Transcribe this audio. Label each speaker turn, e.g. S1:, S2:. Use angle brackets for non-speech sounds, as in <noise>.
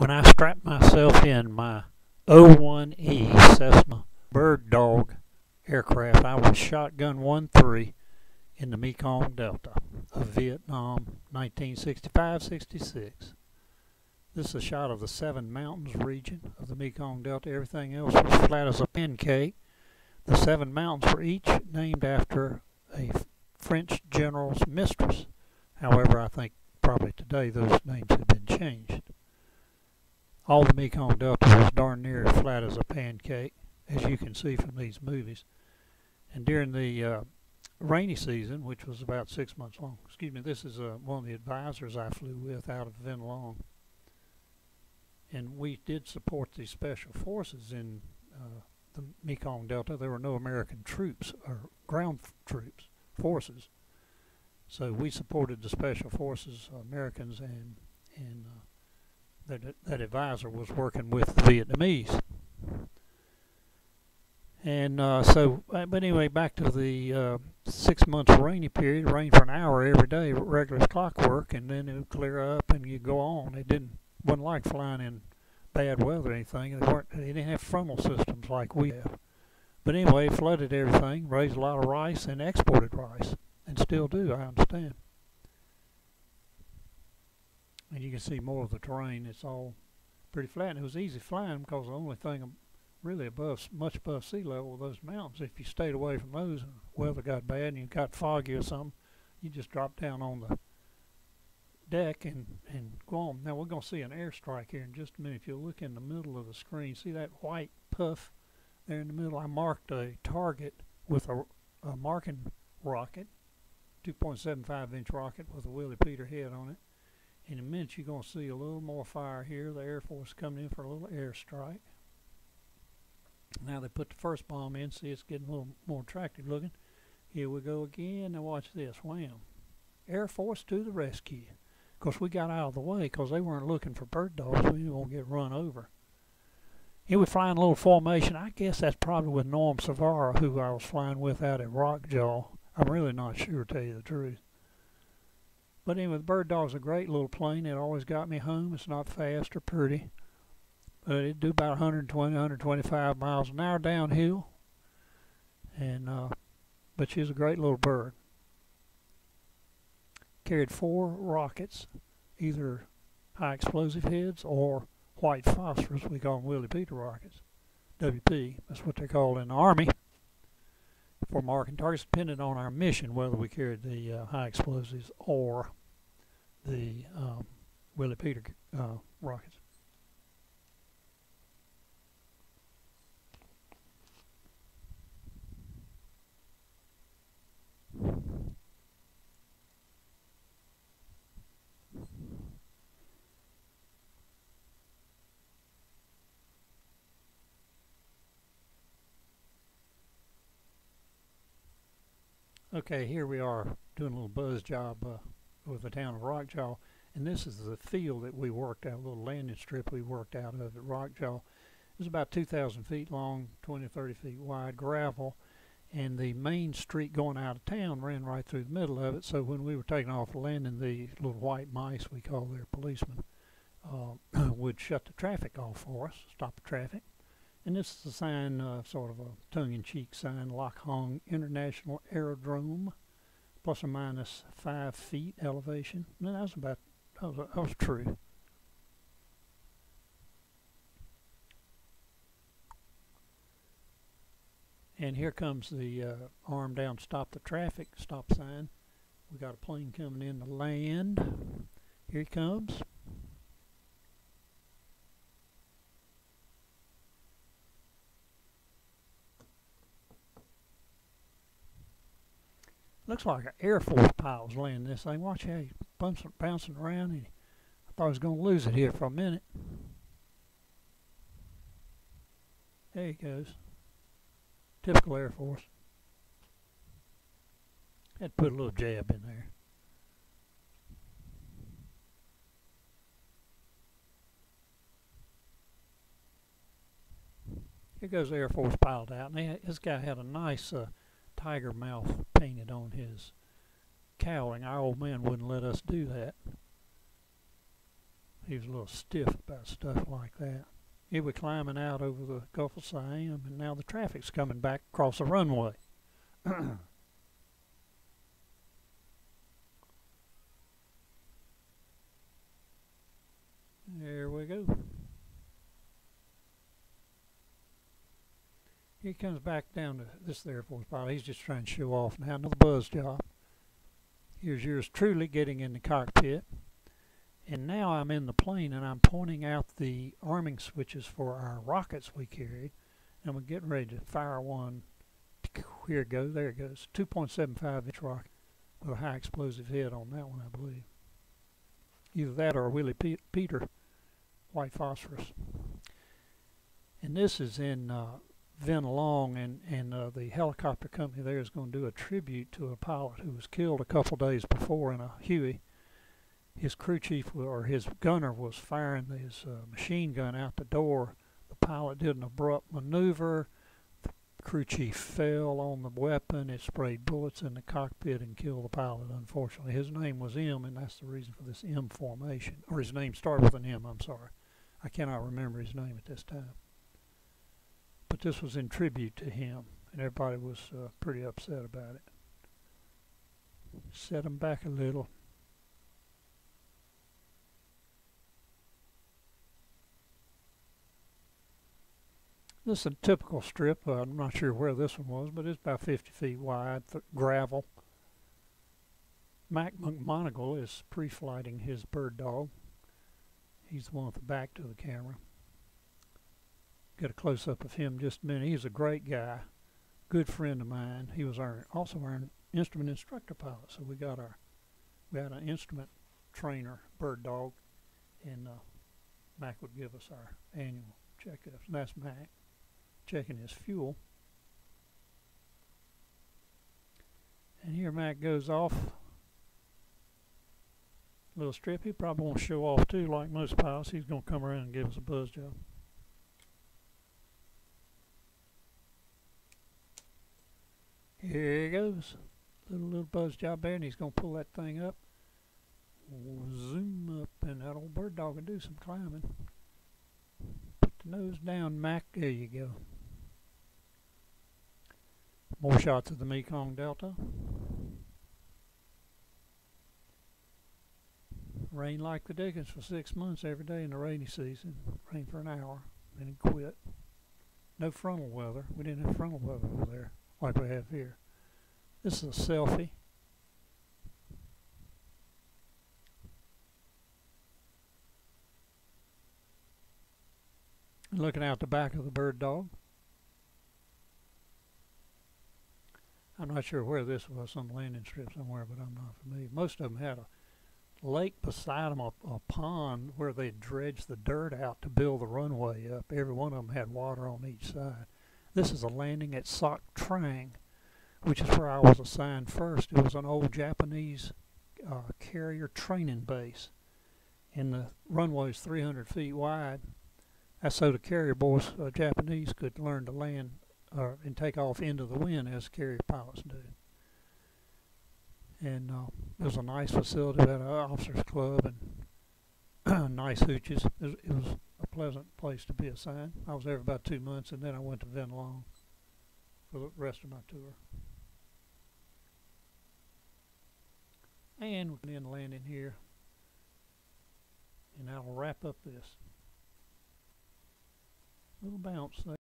S1: when I strapped myself in my O-1E Cessna Bird Dog aircraft, I was shotgun 1-3 in the Mekong Delta of Vietnam, 1965-66. This is a shot of the Seven Mountains region of the Mekong Delta. Everything else was flat as a pancake. The Seven Mountains were each named after a French general's mistress. However, I think probably today those names have been changed. All the Mekong Delta was darn near as flat as a pancake, as you can see from these movies. And during the uh, rainy season, which was about six months long, excuse me, this is uh, one of the advisors I flew with out of Vinh Long and we did support the special forces in uh, the Mekong Delta. There were no American troops or ground troops, forces. So we supported the special forces, Americans, and and uh, that that advisor was working with the Vietnamese. And uh, so, uh, but anyway, back to the uh, six months rainy period. Rain for an hour every day, regular clockwork, and then it would clear up and you go on. It didn't wasn't like flying in bad weather or anything. They weren't they didn't have frontal systems like we have. But anyway, flooded everything, raised a lot of rice and exported rice. And still do, I understand. And you can see more of the terrain. It's all pretty flat. And it was easy flying because the only thing really above, much above sea level, were those mountains. If you stayed away from those, and weather got bad and you got foggy or something, you just dropped down on the deck and, and Guam. Now we're going to see an airstrike here in just a minute. If you look in the middle of the screen, see that white puff there in the middle? I marked a target with a, a marking rocket, 2.75 inch rocket with a Willie Peter head on it. In a minute you're going to see a little more fire here. The Air Force coming in for a little airstrike. Now they put the first bomb in. See it's getting a little more attractive looking. Here we go again. Now watch this. Wham. Air Force to the rescue. Of course, we got out of the way because they weren't looking for bird dogs. We didn't want to get run over. He was flying a little formation. I guess that's probably with Norm Savara, who I was flying with out at Rach Gia. I'm really not sure, to tell you the truth. But anyway, the Bird Dog's a great little plane. It always got me home. It's not fast or pretty. But it do about 120, 125 miles an hour downhill. And uh, But she's a great little bird carried four rockets, either high explosive heads or white phosphorus. We call them Willie Peter rockets. WP, that's what they're called in the Army. For marking targets, depending on our mission, whether we carried the uh, high explosives or the um, Willie Peter uh, rockets. Okay, here we are doing a little buzz job uh, with the town of Rach Gia, and this is the field that we worked out, a little landing strip we worked out of at Rach Gia. It was about 2,000 feet long, 20 or 30 feet wide, gravel, and the main street going out of town ran right through the middle of it, so when we were taking off landing, the little white mice, we call their policemen, uh, <clears throat> would shut the traffic off for us, stop the traffic, and this is a sign, uh, sort of a tongue-in-cheek sign, Lock Hong International Aerodrome, plus or minus five feet elevation. And that was about, that was, that was true. And here comes the uh, arm down, stop the traffic, stop sign. We got a plane coming in to land. Here he comes. Looks like an Air Force pilot was landing this thing. Watch how he's bouncing, bouncing around. And I thought I was going to lose it here for a minute. There he goes. Typical Air Force. Had to put a little jab in there. Here goes the Air Force pilot out. And this guy had a nice uh, tiger mouth painted on his cowling. Our old man wouldn't let us do that. he was a little stiff about stuff like that. He was climbing out over the Gulf of Siam, and now the traffic's coming back across the runway. <coughs> there we go. He comes back down to this Air Force pilot. He's just trying to show off now. Another buzz job. Here's yours truly getting in the cockpit. And now I'm in the plane and I'm pointing out the arming switches for our rockets we carried. And we're getting ready to fire one. Here it goes. There it goes. 2.75 inch rocket with a high explosive head on that one, I believe. Either that or Willie Pe Peter white phosphorus. And this is in uh, Vinh Long, and, and uh, the helicopter company there is going to do a tribute to a pilot who was killed a couple days before in a Huey his crew chief or his gunner was firing his uh, machine gun out the door. The pilot did an abrupt maneuver. The crew chief fell on the weapon. It sprayed bullets in the cockpit and killed the pilot, unfortunately. His name was M, and that's the reason for this M formation. Or his name started with an M, I'm sorry. I cannot remember his name at this time. This was in tribute to him, and everybody was uh, pretty upset about it. Set him back a little. This is a typical strip. Uh, I'm not sure where this one was, but it's about 50 feet wide, gravel. Mac McMonagle is pre-flighting his bird dog. He's the one with the back to the camera. Get a close-up of him just a minute. He's a great guy, good friend of mine. He was our also our instrument instructor pilot, so we got our we had an instrument trainer bird dog, and uh, Mac would give us our annual checkups. And that's Mac checking his fuel. And here Mac goes off. A little strip. He probably won't show off too like most pilots. He's going to come around and give us a buzz job. Here he goes. Little little buzz job there and he's going to pull that thing up. Zoom up and that old bird dog will do some climbing. Put the nose down, Mac. There you go. More shots of the Mekong Delta. Rain like the dickens for six months every day in the rainy season. Rain for an hour, then it quit. No frontal weather. We didn't have frontal weather over there like we have here. This is a selfie. Looking out the back of the bird dog. I'm not sure where this was, some landing strip somewhere, but I'm not familiar. Most of them had a lake beside them, a, a pond where they dredged the dirt out to build the runway up. Every one of them had water on each side. This is a landing at Soc Trang, which is where I was assigned first. It was an old Japanese uh, carrier training base, and the runway is 300 feet wide. That's so the carrier boys, uh, Japanese, could learn to land uh, and take off into the wind as carrier pilots do. And uh, it was a nice facility. We had an officers club and <clears throat> nice hooches. It was, it was, a pleasant place to be assigned. I was there for about two months, and then I went to Vinh Long for the rest of my tour. And we're in landing here, and I'll wrap up this little bounce there.